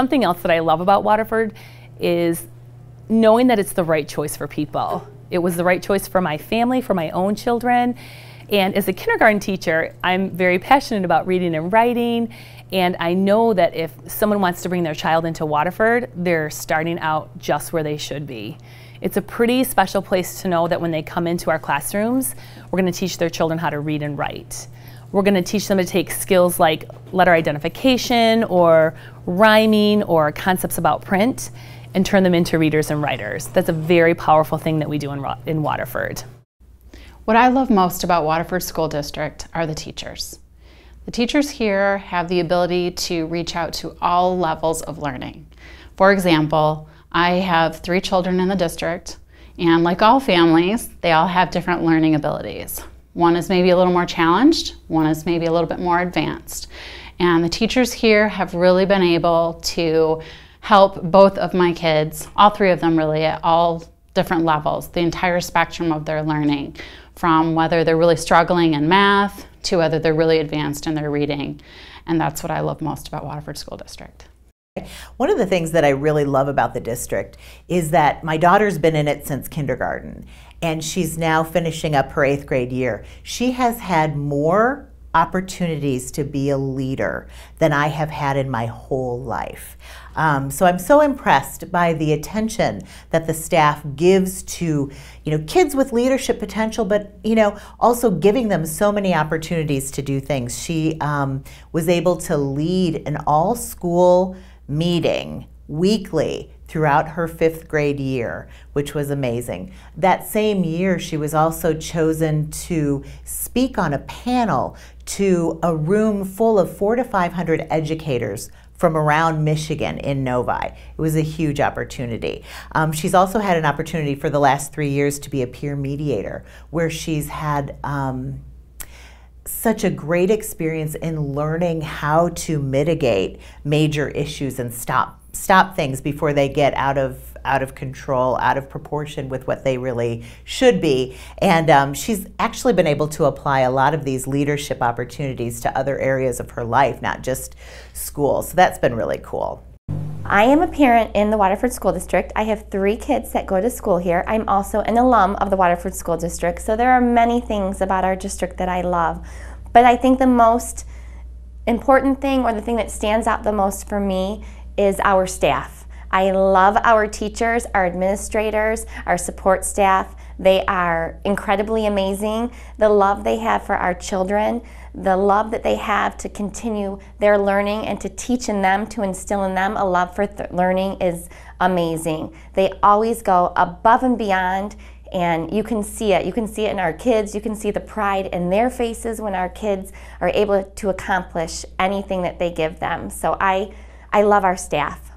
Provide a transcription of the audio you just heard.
something else that I love about Waterford is knowing that it's the right choice for people. It was the right choice for my family, for my own children. And as a kindergarten teacher, I'm very passionate about reading and writing. And I know that if someone wants to bring their child into Waterford, they're starting out just where they should be. It's a pretty special place to know that when they come into our classrooms, we're going to teach their children how to read and write. We're going to teach them to take skills like letter identification or rhyming or concepts about print and turn them into readers and writers. That's a very powerful thing that we do in, in Waterford. What I love most about Waterford School District are the teachers. The teachers here have the ability to reach out to all levels of learning. For example, I have three children in the district, and like all families, they all have different learning abilities. One is maybe a little more challenged, one is maybe a little bit more advanced. And the teachers here have really been able to help both of my kids, all three of them really, at all different levels, the entire spectrum of their learning, from whether they're really struggling in math to whether they're really advanced in their reading. And that's what I love most about Waterford School District. One of the things that I really love about the district is that my daughter's been in it since kindergarten and she's now finishing up her eighth grade year. She has had more opportunities to be a leader than I have had in my whole life. Um, so I'm so impressed by the attention that the staff gives to, you know, kids with leadership potential, but you know, also giving them so many opportunities to do things. She um, was able to lead an all-school meeting weekly throughout her fifth grade year, which was amazing. That same year, she was also chosen to speak on a panel to a room full of four to 500 educators from around Michigan in Novi. It was a huge opportunity. Um, she's also had an opportunity for the last three years to be a peer mediator, where she's had um, such a great experience in learning how to mitigate major issues and stop stop things before they get out of out of control, out of proportion with what they really should be. And um, she's actually been able to apply a lot of these leadership opportunities to other areas of her life, not just school. So that's been really cool. I am a parent in the Waterford School District. I have three kids that go to school here. I'm also an alum of the Waterford School District, so there are many things about our district that I love. But I think the most important thing, or the thing that stands out the most for me, is our staff. I love our teachers, our administrators, our support staff. They are incredibly amazing. The love they have for our children, the love that they have to continue their learning and to teach in them, to instill in them a love for learning is amazing. They always go above and beyond and you can see it. You can see it in our kids. You can see the pride in their faces when our kids are able to accomplish anything that they give them. So I, I love our staff.